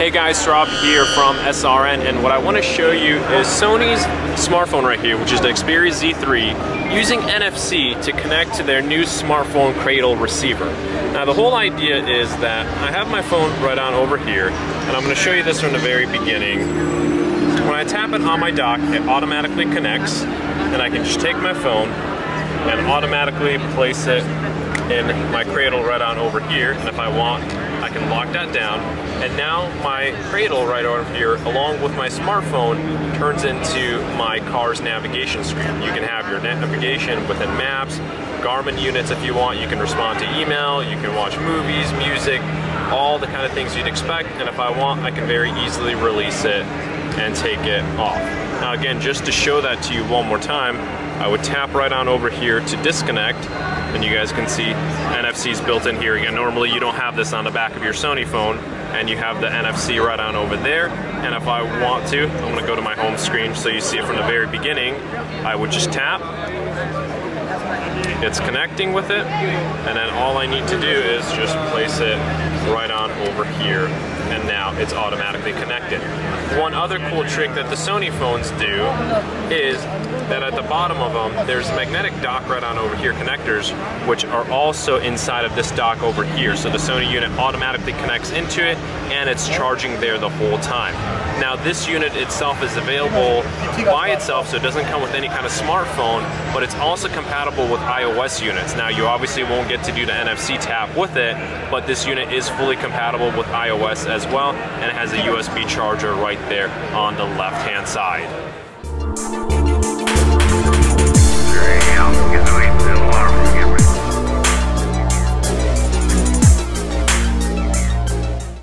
Hey guys, Rob here from SRN and what I want to show you is Sony's smartphone right here, which is the Xperia Z3, using NFC to connect to their new smartphone cradle receiver. Now the whole idea is that I have my phone right on over here and I'm going to show you this from the very beginning. When I tap it on my dock, it automatically connects and I can just take my phone and automatically place it in my cradle right on over here and if I want I can lock that down and now my cradle right over here along with my smartphone turns into my car's navigation screen. You can have your navigation within maps, Garmin units if you want, you can respond to email, you can watch movies, music, all the kind of things you'd expect and if I want I can very easily release it and take it off. Now again just to show that to you one more time I would tap right on over here to disconnect and you guys can see NFC is built in here. Again, normally you don't have this on the back of your Sony phone and you have the NFC right on over there. And if I want to, I'm gonna go to my home screen so you see it from the very beginning. I would just tap, it's connecting with it, and then all I need to do is just place it right on over here and now it's automatically connected. One other cool trick that the Sony phones do is that at the bottom of them, there's magnetic dock right on over here connectors, which are also inside of this dock over here. So the Sony unit automatically connects into it and it's charging there the whole time. Now this unit itself is available by itself, so it doesn't come with any kind of smartphone, but it's also compatible with iOS units. Now you obviously won't get to do the NFC tap with it, but this unit is fully compatible with iOS as well, and it has a USB charger right there on the left hand side.